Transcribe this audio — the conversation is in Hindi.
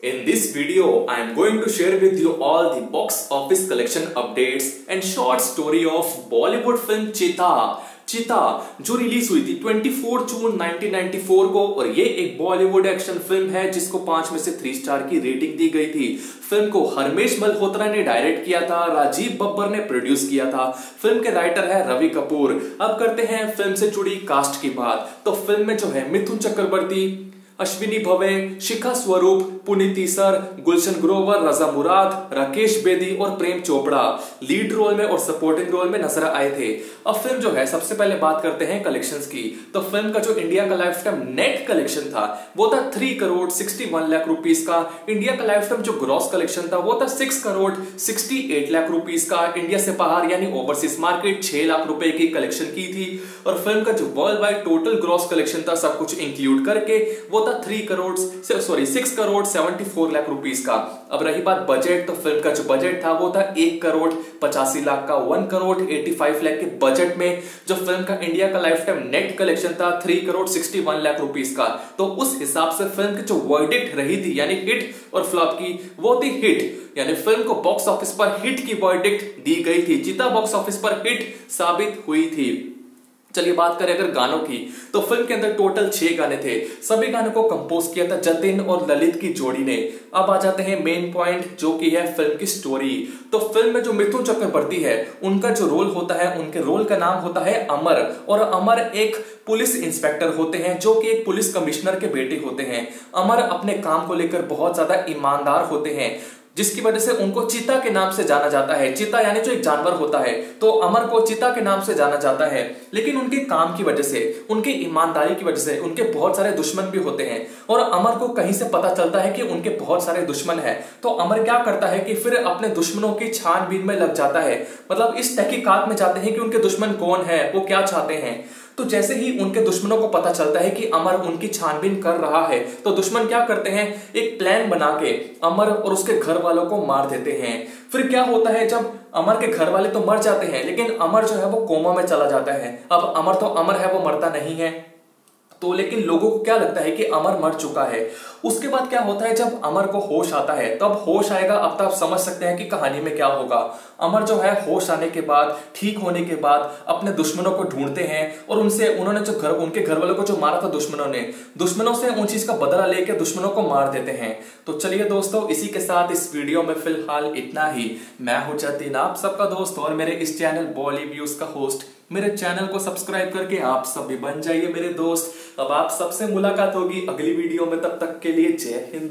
In this video, I am going to share with you all the box office collection updates and short story of Bollywood film Chita. चिता जो रिलीज़ हुई थी 24 जून 1994 को और ये एक बॉलीवुड एक्शन फ़िल्म है जिसको पाँच में से थ्री स्टार की रेटिंग दी गई थी। फ़िल्म को हरमेश मल्होत्रा ने डायरेक्ट किया था राजीव बब्बर ने प्रोड्यूस किया था। फ़िल्म के राइटर है रवि कपूर अब करते हैं फ़िल्म से जुड़ी कास्ट की बात। तो फ़िल्म में जो है मिथुन चक्रवर्ती अश्विनी भवे, शिखा स्वरूप, पुनीति सर, गुलशन ग्रोवर, रजा मुराद, राकेश बेदी और प्रेम चोपड़ा। लीड रोल में और सपोर्टिंग रोल में नज़र आए थे। अब फ़िल्म जो है, सबसे पहले बात करते हैं कलेक्शंस की। तो फ़िल्म का जो इंडिया का लाइफ टाइम नेट कलेक्शन था, वो था three crore sixty one lakh rupees का। इंडिया का लाइफ टाइम जो ग्रॉस कलेक्शन था, वो था six crore sixty eight lakh rupees का। इंडिया से बाहर, यानी ओवरसीज मार्केट छह लाख रुपए की कलेक्शन की थी। और फ़िल्म का जो world wide total gross collection था, सब कुछ इंक्लूड करके, वो था three crore sorry six crore seventy four lakh rupees का अब रही बात बजट तो फ़िल्म का जो बजट था, वो था एक करोड़ पचासी लाख का one crore eighty five lakh के बजट में, जो फ़िल्म का इंडिया का लाइफ टाइम नेट कलेक्शन था three crore sixty one lakh rupees का. तो उस हिसाब से फ़िल्म की जो वर्डिक्ट रही थी, यानी हिट और फ्लॉप की, वो थी हिट यानी फ़िल्म को बॉक्स ऑफ़िस पर हिट की वर्डिक्ट दी गई थी। चिता बॉक्स ऑफ़िस पर हिट साबित हुई थी। चलिए बात करें अगर गानों की तो फ़िल्म के अंदर टोटल छह गाने थे। सभी गानों को कंपोज किया था जतिन और ललित की जोड़ी ने। अब आ जाते हैं मेन पॉइंट जो कि है फ़िल्म की स्टोरी तो फ़िल्म में जो मिथुन चक्रवर्ती है, उनका जो रोल होता है, उनके रोल का नाम होता है अमर। और अमर एक पुलिस इंस्पेक्टर होते हैं, जो कि एक पुलिस कमिश्नर के बेटे होते हैं। अमर अपने काम को लेकर बहुत ज़्यादा ईमानदार होते हैं। जिसकी वजह से उनको चीता के नाम से जाना जाता है। चीता यानी जो एक जानवर होता है तो अमर को चीता के नाम से जाना जाता है। लेकिन उनके काम की वजह से, उनकी ईमानदारी की वजह से उनके बहुत सारे दुश्मन भी होते हैं। और अमर को कहीं से पता चलता है कि उनके बहुत सारे दुश्मन है। तो अमर क्या करता है कि फिर अपने दुश्मनों की छानबीन में लग जाता है। मतलब इस तहकीकात में जाते हैं कि उनके दुश्मन कौन है, वो क्या चाहते हैं। तो जैसे ही उनके दुश्मनों को पता चलता है कि अमर उनकी छानबीन कर रहा है तो दुश्मन क्या करते हैं? एक प्लान बना के अमर और उसके घर वालों को मार देते हैं। फिर क्या होता है जब अमर के घर वाले तो मर जाते हैं, लेकिन अमर जो है वो कोमा में चला जाता है। अब अमर तो अमर है, वो मरता नहीं है। तो लेकिन लोगों को क्या लगता है कि अमर मर चुका है? उसके बाद क्या होता है, जब अमर को होश आता है, तब होश आएगा, अब तक समझ सकते हैं कि कहानी में क्या होगा। अमर जो है, होश आने के बाद, ठीक होने के बाद, अपने दुश्मनों को ढूंढते हैं और उनसे, उन्होंने जो घर, उनके घर वालों को जो मारा था दुश्मनों ने, दुश्मनों से उन चीज़ का बदला लेके दुश्मनों को मार देते हैं। तो चलिए दोस्तों, इसी के साथ इस वीडियो में फ़िलहाल इतना ही। मैं हूँ जतीन, आप सबका दोस्त और मेरे इस चैनल बॉली व्यूज़ का होस्ट मेरे चैनल को सब्सक्राइब करके आप सब भी बन जाइए मेरे दोस्त। अब आप सबसे मुलाकात होगी अगली वीडियो में, तब तक के लिए जय हिंद।